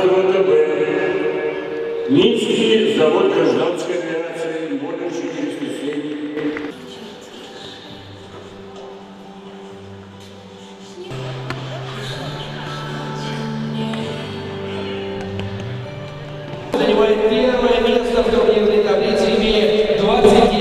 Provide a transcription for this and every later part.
Банк ВТБ, Минский завод гражданской авиации, номер 407. занимает первое место в турнирной таблице, имея 29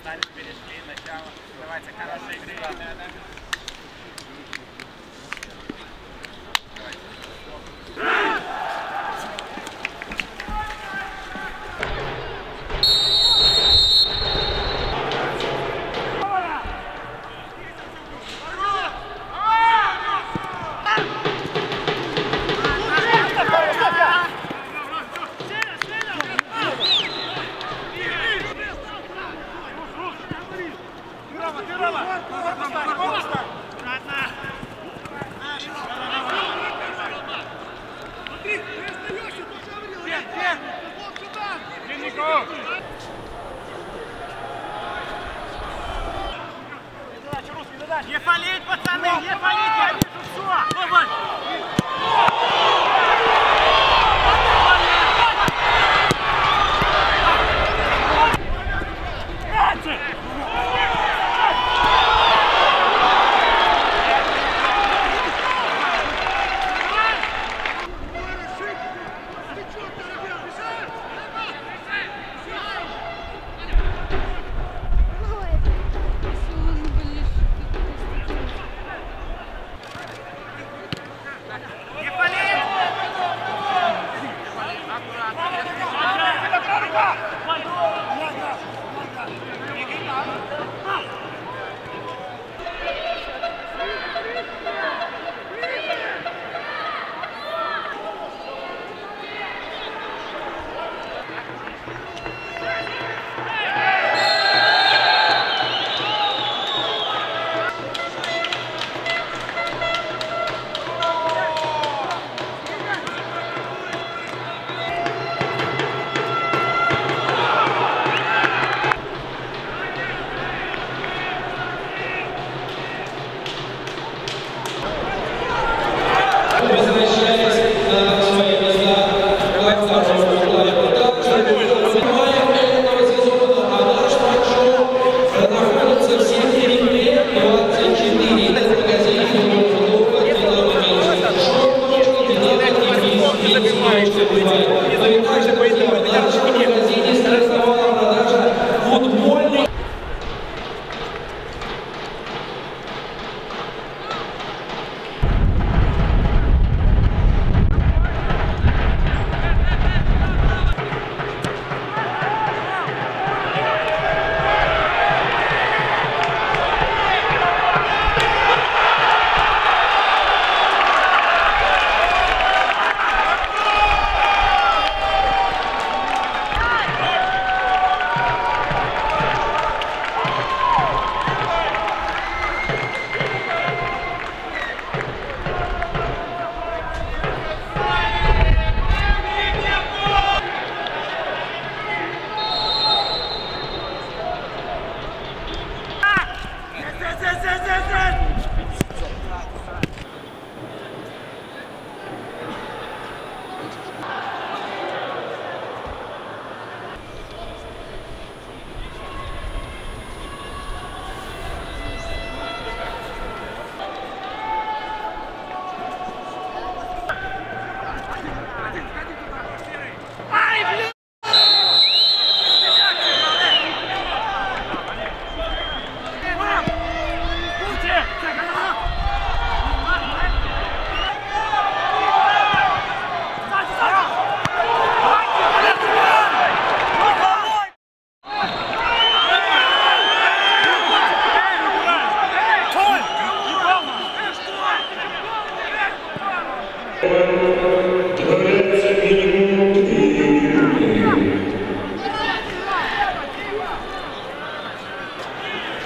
Стали, перешли, начало. Давайте хорошие игры. Не фалить, пацаны, не фалить, я вижу все. Не забиваешься, блядь, не забиваешься, поэтому это, короче, нет.